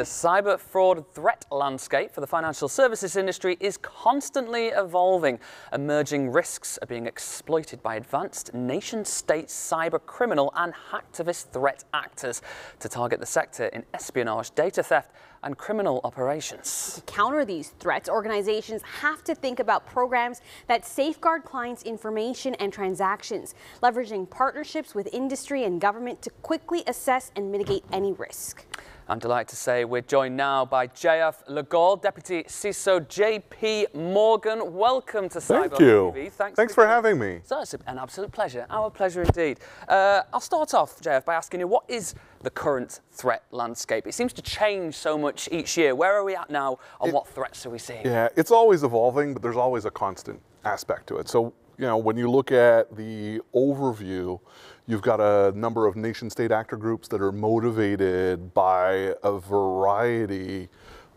The cyber fraud threat landscape for the financial services industry is constantly evolving. Emerging risks are being exploited by advanced nation state cyber criminal and hacktivist threat actors to target the sector in espionage, data theft, and criminal operations. To counter these threats, organizations have to think about programs that safeguard clients' information and transactions, leveraging partnerships with industry and government to quickly assess and mitigate any risk. I'm delighted to say we're joined now by JF Legault, Deputy CISO JP Morgan. Welcome to Thank Sibos you. TV. Thanks, Thanks for having me. So it's an absolute pleasure. Our pleasure indeed. Uh, I'll start off, JF, by asking you what is the current threat landscape? It seems to change so much each year. Where are we at now and It- what threats are we seeing? Yeah, it's always evolving, but there's always a constant aspect to it. So, you know, when you look at the overview, you've got a number of nation state actor groups that are motivated by a variety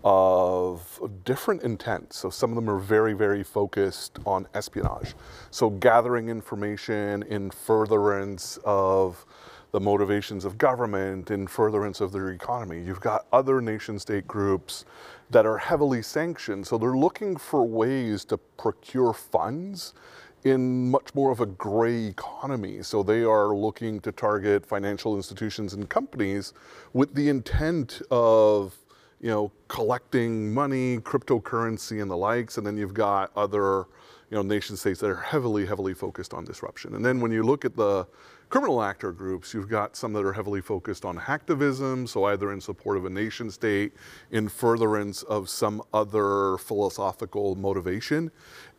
of different intents. So some of them are very, very focused on espionage. So gathering information in furtherance of the motivations of government in furtherance of their economy. You've got other nation state groups that are heavily sanctioned. So they're looking for ways to procure funds in much more of a gray economy. So they are looking to target financial institutions and companies with the intent of you know, collecting money, cryptocurrency, and the likes. And then you've got other, you know, nation states that are heavily, heavily focused on disruption. And then when you look at the criminal actor groups, you've got some that are heavily focused on hacktivism, so either in support of a nation state, in furtherance of some other philosophical motivation.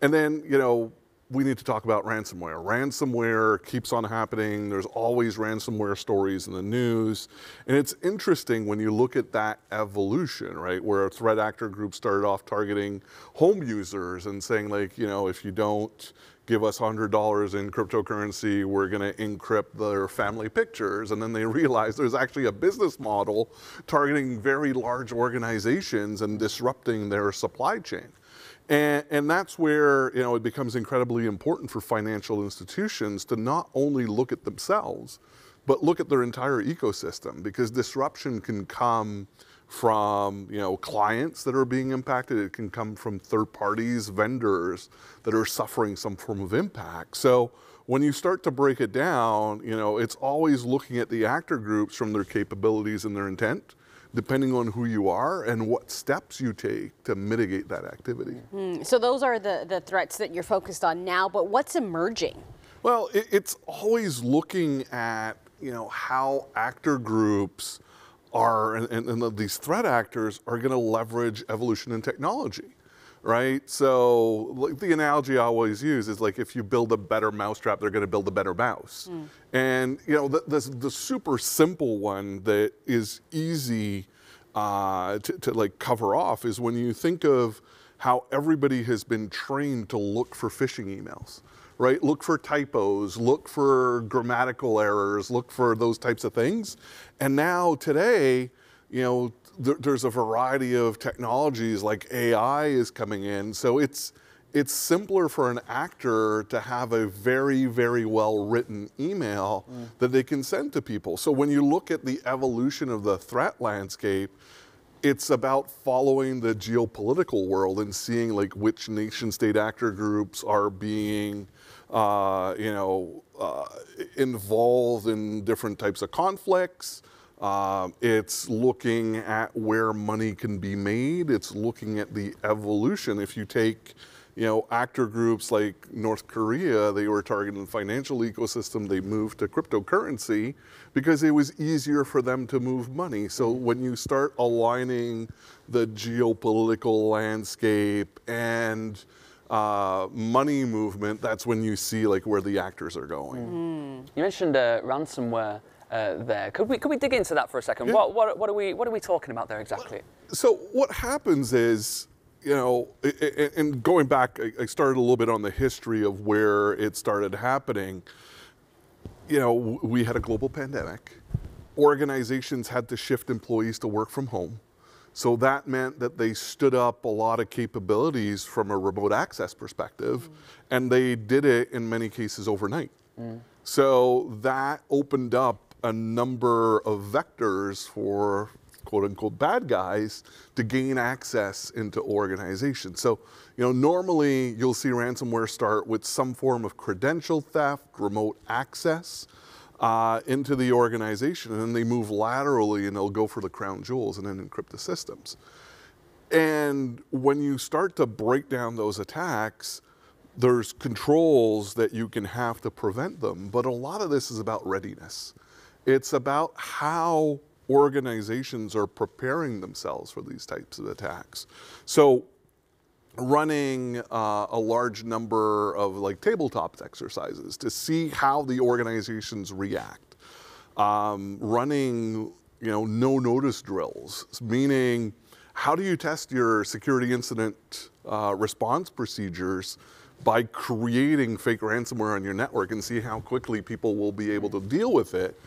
And then, you know, we need to talk about ransomware. Ransomware keeps on happening. There's always ransomware stories in the news. And it's interesting when you look at that evolution, right? Where a threat actor group started off targeting home users and saying, like, you know, if you don't give us $100 in cryptocurrency, we're going to encrypt their family pictures. And then they realized there's actually a business model targeting very large organizations and disrupting their supply chain. And, and, that's where you know it becomes incredibly important for financial institutions to not only look at themselves, but look at their entire ecosystem because disruption can come from you know clients that are being impacted. It can come from third parties, vendors that are suffering some form of impact. So when you start to break it down, you know it's always looking at the actor groups from their capabilities and their intent depending on who you are and what steps you take to mitigate that activity. Mm, so those are the, the threats that you're focused on now, but what's emerging? Well, it, it's always looking at, you know, how actor groups are, and, and these threat actors are going to leverage evolution and technology right? So like the analogy I always use is like if you build a better mousetrap, they're going to build a better mouse. Mm. And you know the, the, the, super simple one that is easy uh, to, to like cover off is when you think of how everybody has been trained to look for phishing emails. Right? Look for typos, look for grammatical errors, look for those types of things. And now today, you know, there, there's a variety of technologies like AI is coming in. So it's it's simpler for an actor to have a very, very well written email mm. that they can send to people. So when you look at the evolution of the threat landscape, it's about following the geopolitical world and seeing like which nation state actor groups are being uh, you know uh, involved in different types of conflicts uh, it's looking at where money can be made. It's looking at the evolution. If you take, you know, actor groups like North Korea, they were targeting the financial ecosystem. They moved to cryptocurrency because it was easier for them to move money. So when you start aligning the geopolitical landscape and uh, money movement, that's when you see like where the actors are going. Mm. You mentioned uh, ransomware uh, there. Could we, could we dig into that for a second? Yeah. What, what, what, are we, what are we talking about there exactly? So what happens is, you know, and going back, I started a little bit on the history of where it started happening. You know, we had a global pandemic. Organizations had to shift employees to work from home. So that meant that they stood up a lot of capabilities from a remote access perspective, mm. and they did it in many cases overnight. Mm. So that opened up a number of vectors for quote unquote bad guys to gain access into organizations. So, you know, normally you'll see ransomware start with some form of credential theft, remote access uh, into the organization, and then they move laterally and they'll go for the crown jewels and then encrypt the systems. And when you start to break down those attacks, there's controls that you can have to prevent them, but a lot of this is about readiness. It's about how organizations are preparing themselves for these types of attacks. So running uh, a large number of like tabletop exercises to see how the organizations react. Um, running, you know, no notice drills, meaning how do you test your security incident uh, response procedures by creating fake ransomware on your network and see how quickly people will be able to deal with it.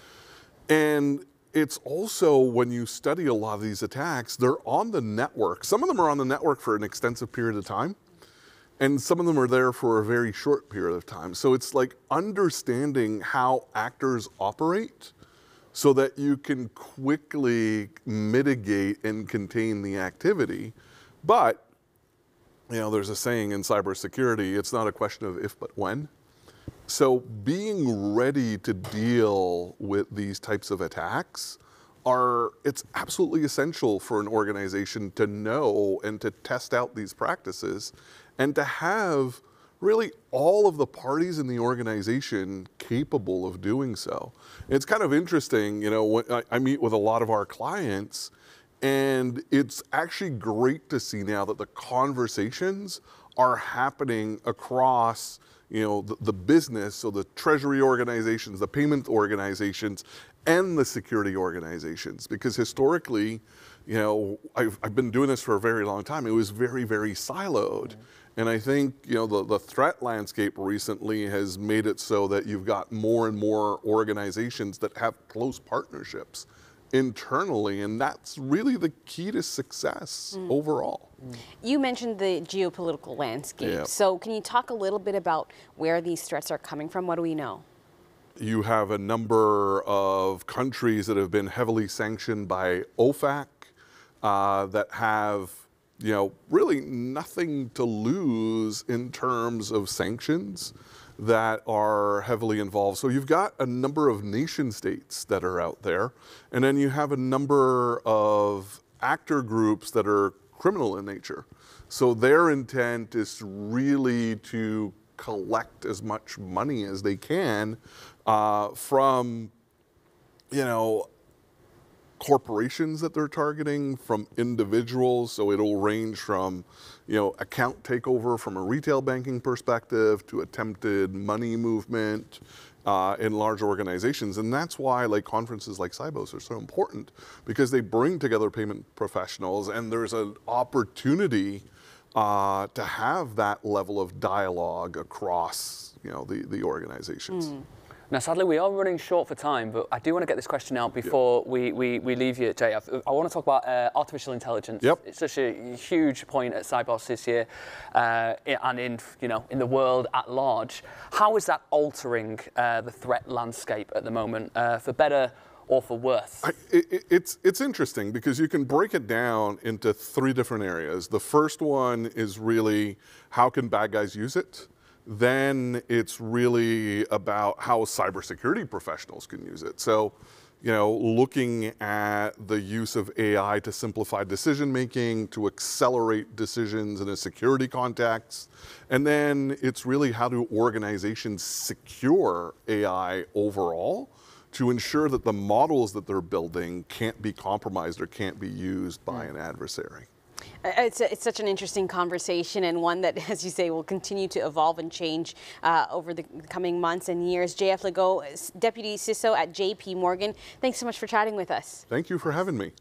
And it's also when you study a lot of these attacks, they're on the network. Some of them are on the network for an extensive period of time, and some of them are there for a very short period of time. So it's like understanding how actors operate so that you can quickly mitigate and contain the activity. But you know, there's a saying in cybersecurity, it's not a question of if but when. So being ready to deal with these types of attacks are it's absolutely essential for an organization to know and to test out these practices and to have really all of the parties in the organization capable of doing so. It's kind of interesting, you know, when I, I meet with a lot of our clients and it's actually great to see now that the conversations are happening across you know the, the, business so the treasury organizations the payment organizations and the security organizations. Because historically you know i've, I've been doing this for a very long time. It was very very siloed. Mm-hmm. and i think you know the, the threat landscape recently has made it so that you've got more and more organizations that have close partnerships internally, and that's really the key to success mm. overall. Mm. You mentioned the geopolitical landscape. Yeah. So, can you talk a little bit about where these threats are coming from? What do we know? You have a number of countries that have been heavily sanctioned by OFAC uh, that have, you know, really nothing to lose in terms of sanctions that are heavily involved. So you've got a number of nation states that are out there, and then you have a number of actor groups that are criminal in nature. So their intent is really to collect as much money as they can uh, from, you know, corporations that they're targeting, from individuals. So it'll range from, you know, account takeover from a retail banking perspective to attempted money movement uh, in large organizations. And that's why like conferences like Sibos are so important because they bring together payment professionals and there's an opportunity uh, to have that level of dialogue across, you know, the, the organizations. Mm. Now, sadly, we are running short for time, but I do want to get this question out before yeah. we, we, we leave you, Jay. I want to talk about uh, artificial intelligence. Yep. It's such a huge point at Sibos this year uh, and in, you know, in the world at large. How is that altering uh, the threat landscape at the moment, uh, for better or for worse? I, it, it's, it's interesting because you can break it down into three different areas. The first one is really how can bad guys use it? Then it's really about how cybersecurity professionals can use it. So, you know, looking at the use of AI to simplify decision making, to accelerate decisions in a security context. And then it's really how do organizations secure AI overall to ensure that the models that they're building can't be compromised or can't be used by mm. an adversary. Uh, it's, a, it's such an interesting conversation and one that, as you say, will continue to evolve and change uh, over the coming months and years. JF Legault, Deputy CISO at JP Morgan, thanks so much for chatting with us. Thank you for having me.